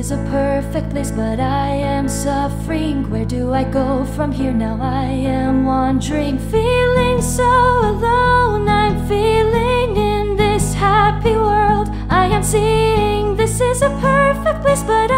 is a perfect place, but I am suffering. Where do I go from here? Now I am wandering, feeling so alone. I'm feeling in this happy world. I am seeing this is a perfect place, but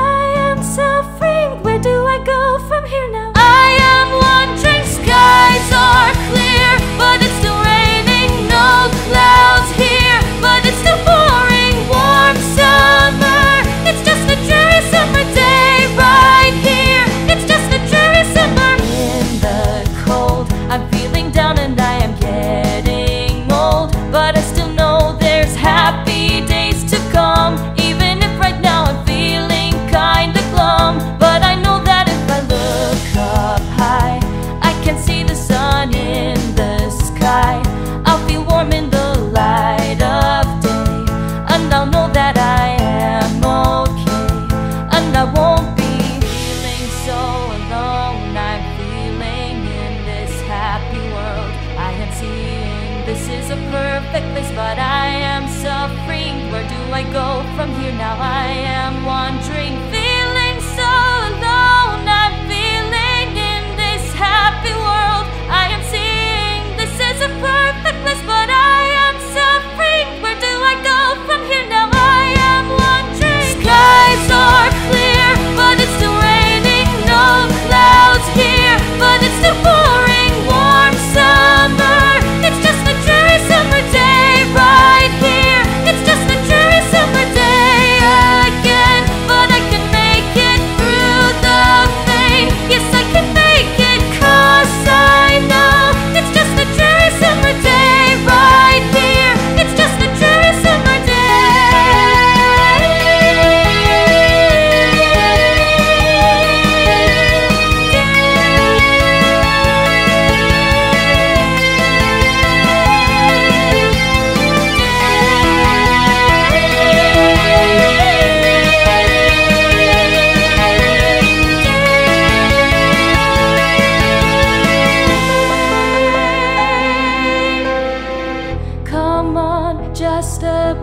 so alone. I'm feeling in this happy world. I am seeing this is a perfect place, but I am suffering. Where do I go from here now? I am wandering,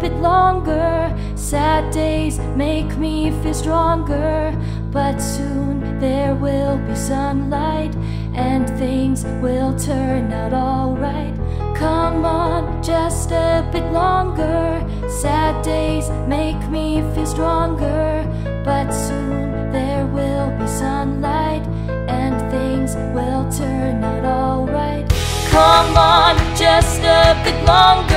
bit longer. Sad days make me feel stronger. But soon there will be sunlight and things will turn out alright. Come on, just a bit longer. Sad days make me feel stronger. But soon there will be sunlight and things will turn out alright. Come on, just a bit longer.